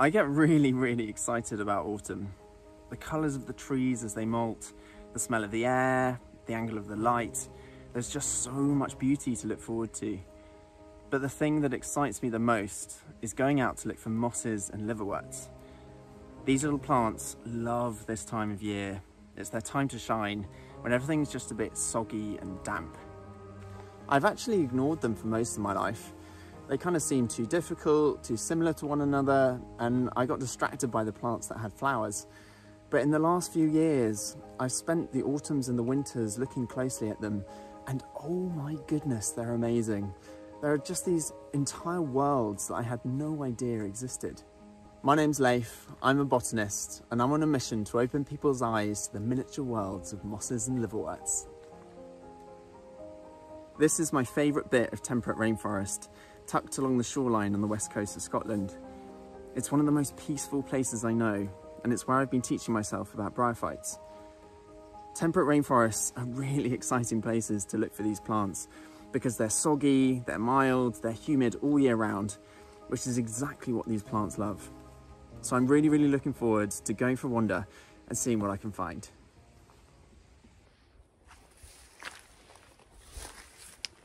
I get really, really excited about autumn. The colours of the trees as they molt, the smell of the air, the angle of the light. There's just so much beauty to look forward to. But the thing that excites me the most is going out to look for mosses and liverworts. These little plants love this time of year. It's their time to shine when everything's just a bit soggy and damp. I've actually ignored them for most of my life. They kind of seemed too difficult, too similar to one another, and I got distracted by the plants that had flowers. But in the last few years, I've spent the autumns and the winters looking closely at them, and oh my goodness, they're amazing. There are just these entire worlds that I had no idea existed. My name's Leif, I'm a botanist, and I'm on a mission to open people's eyes to the miniature worlds of mosses and liverworts. This is my favourite bit of temperate rainforest, tucked along the shoreline on the west coast of Scotland. It's one of the most peaceful places I know, and it's where I've been teaching myself about bryophytes. Temperate rainforests are really exciting places to look for these plants because they're soggy, they're mild, they're humid all year round, which is exactly what these plants love. So I'm really, really looking forward to going for a wander and seeing what I can find.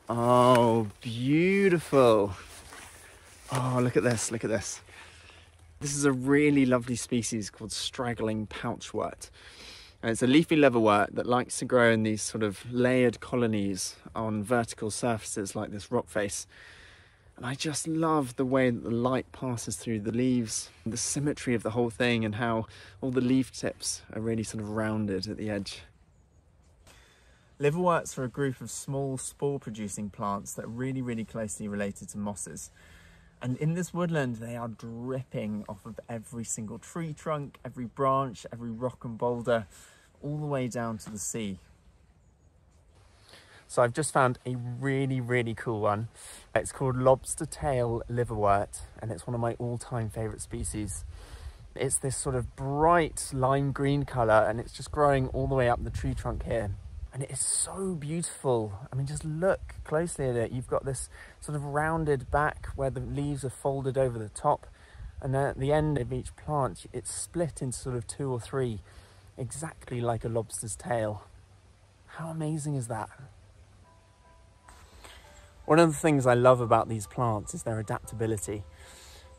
Oh, beautiful. Oh, look at this, look at this. This is a really lovely species called straggling pouchwort. And it's a leafy liverwort that likes to grow in these sort of layered colonies on vertical surfaces like this rock face. And I just love the way that the light passes through the leaves, the symmetry of the whole thing and how all the leaf tips are really sort of rounded at the edge. Liverworts are a group of small spore producing plants that are really, really closely related to mosses. And in this woodland, they are dripping off of every single tree trunk, every branch, every rock and boulder, all the way down to the sea. So I've just found a really, really cool one. It's called lobster tail liverwort, and it's one of my all-time favorite species. It's this sort of bright lime green color, and it's just growing all the way up the tree trunk here. And it is so beautiful. I mean, just look closely at it. You've got this sort of rounded back where the leaves are folded over the top. And then at the end of each plant, it's split into sort of two or three, exactly like a lobster's tail. How amazing is that? One of the things I love about these plants is their adaptability.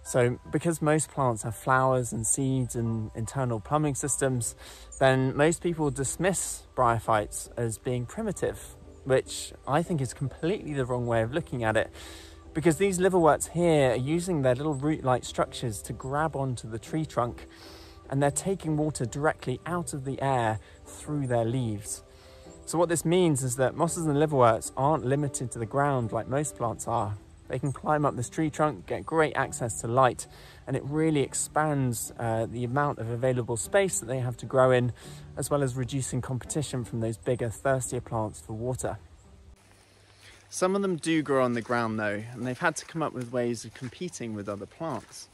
So because most plants have flowers and seeds and internal plumbing systems, then most people dismiss bryophytes as being primitive, which I think is completely the wrong way of looking at it. Because these liverworts here are using their little root-like structures to grab onto the tree trunk and they're taking water directly out of the air through their leaves. So what this means is that mosses and liverworts aren't limited to the ground like most plants are. They can climb up this tree trunk, get great access to light, and it really expands uh, the amount of available space that they have to grow in, as well as reducing competition from those bigger, thirstier plants for water. Some of them do grow on the ground though, and they've had to come up with ways of competing with other plants.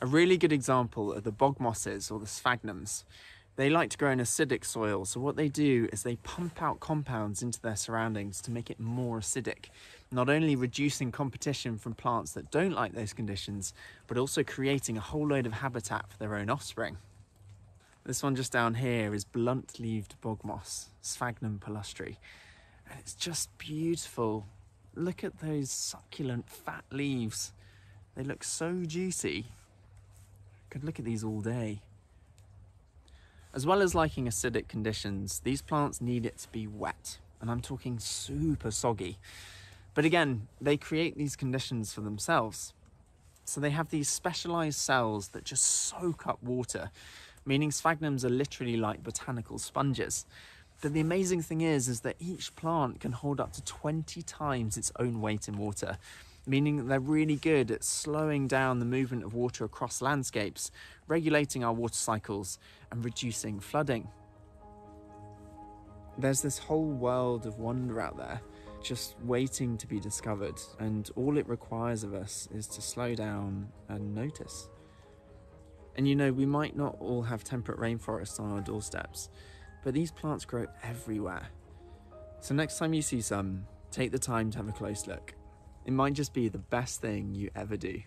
A really good example are the bog mosses or the sphagnums. They like to grow in acidic soil, so what they do is they pump out compounds into their surroundings to make it more acidic, not only reducing competition from plants that don't like those conditions, but also creating a whole load of habitat for their own offspring. This one just down here is blunt-leaved bog moss, Sphagnum palustre, and it's just beautiful. Look at those succulent fat leaves. They look so juicy. Could look at these all day. As well as liking acidic conditions, these plants need it to be wet, and I'm talking super soggy. But again, they create these conditions for themselves. So they have these specialized cells that just soak up water, meaning sphagnums are literally like botanical sponges. But the amazing thing is, is that each plant can hold up to 20 times its own weight in water, meaning they're really good at slowing down the movement of water across landscapes, regulating our water cycles, and reducing flooding. There's this whole world of wonder out there just waiting to be discovered, and all it requires of us is to slow down and notice. And you know, we might not all have temperate rainforests on our doorsteps, but these plants grow everywhere. So next time you see some, take the time to have a close look. It might just be the best thing you ever do.